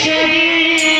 Shri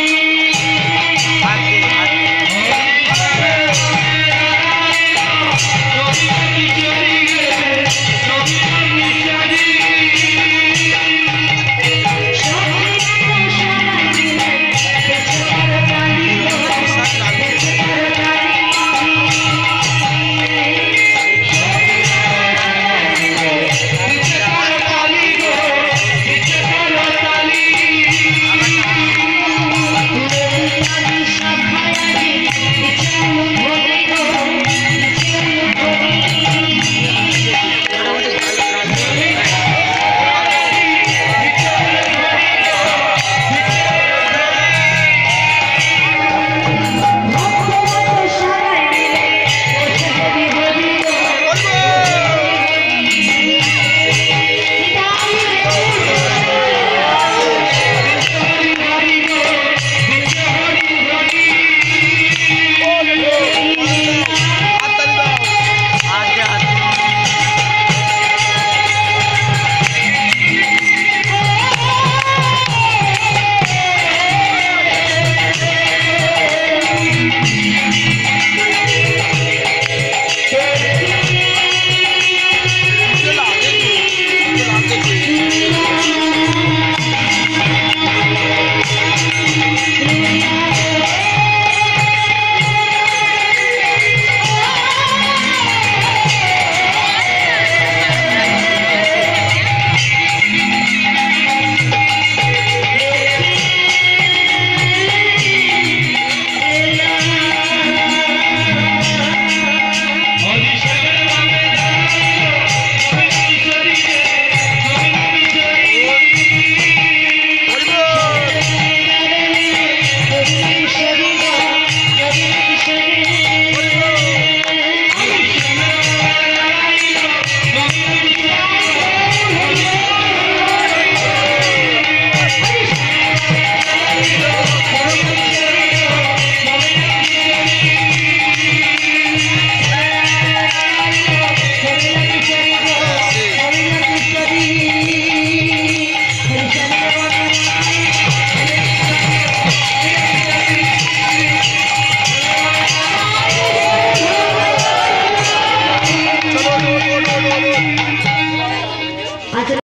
aí!